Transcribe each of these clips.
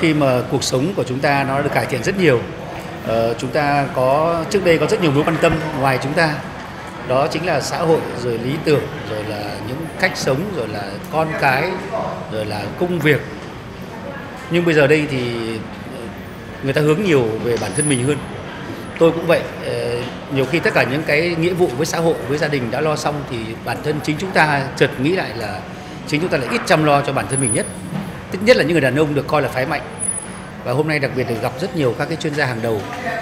Khi mà cuộc sống của chúng ta nó được cải thiện rất nhiều, ờ, chúng ta có trước đây có rất nhiều mối quan tâm ngoài chúng ta. Đó chính là xã hội, rồi lý tưởng, rồi là những cách sống, rồi là con cái, rồi là công việc. Nhưng bây giờ đây thì ờ, người ta hướng nhiều về bản thân mình hơn. Tôi cũng vậy, ờ, nhiều khi tất cả những cái nghĩa vụ với xã hội, với gia đình đã lo xong thì bản thân chính chúng ta chợt nghĩ lại là chính chúng ta lại ít chăm lo cho bản thân mình nhất tất nhất là những người đàn ông được coi là phái mạnh. Và hôm nay đặc biệt được gặp rất nhiều các cái chuyên gia hàng đầu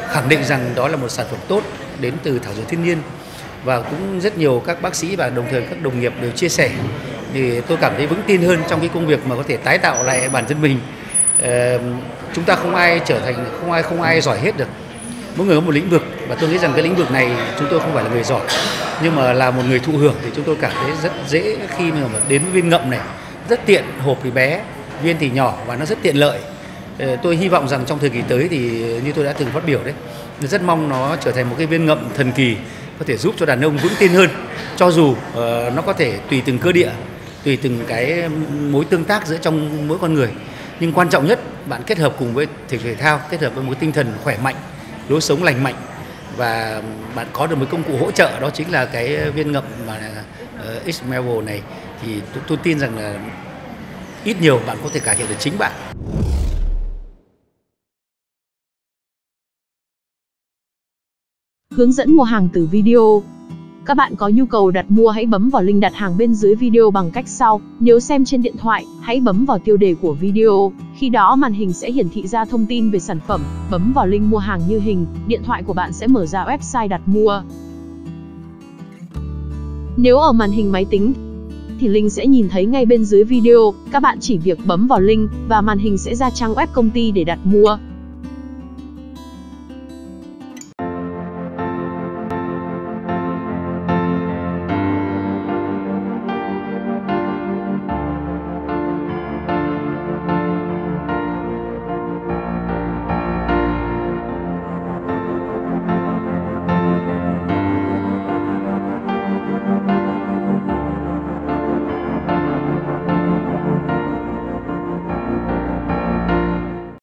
khẳng định rằng đó là một sản phẩm tốt đến từ thảo dược thiên nhiên. Và cũng rất nhiều các bác sĩ và đồng thời các đồng nghiệp đều chia sẻ. Thì tôi cảm thấy vững tin hơn trong cái công việc mà có thể tái tạo lại bản thân mình. Ờ, chúng ta không ai trở thành không ai không ai giỏi hết được. Mỗi người có một lĩnh vực và tôi nghĩ rằng cái lĩnh vực này chúng tôi không phải là người giỏi. Nhưng mà là một người thụ hưởng thì chúng tôi cảm thấy rất dễ khi mà đến với viên ngậm này. Rất tiện hộp thì bé viên thì nhỏ và nó rất tiện lợi. Ờ, tôi hy vọng rằng trong thời kỳ tới thì như tôi đã từng phát biểu đấy rất mong nó trở thành một cái viên ngậm thần kỳ có thể giúp cho đàn ông vững tin hơn cho dù uh, nó có thể tùy từng cơ địa tùy từng cái mối tương tác giữa trong mỗi con người. Nhưng quan trọng nhất bạn kết hợp cùng với thể thể thao kết hợp với một tinh thần khỏe mạnh lối sống lành mạnh và bạn có được một công cụ hỗ trợ đó chính là cái viên ngậm mà ờ, uh, X Marvel này. Thì tôi, tôi tin rằng là ít nhiều bạn có thể cải thiện được chính bạn. Hướng dẫn mua hàng từ video các bạn có nhu cầu đặt mua hãy bấm vào link đặt hàng bên dưới video bằng cách sau. Nếu xem trên điện thoại, hãy bấm vào tiêu đề của video. Khi đó màn hình sẽ hiển thị ra thông tin về sản phẩm. Bấm vào link mua hàng như hình, điện thoại của bạn sẽ mở ra website đặt mua. Nếu ở màn hình máy tính thì link sẽ nhìn thấy ngay bên dưới video, các bạn chỉ việc bấm vào link và màn hình sẽ ra trang web công ty để đặt mua.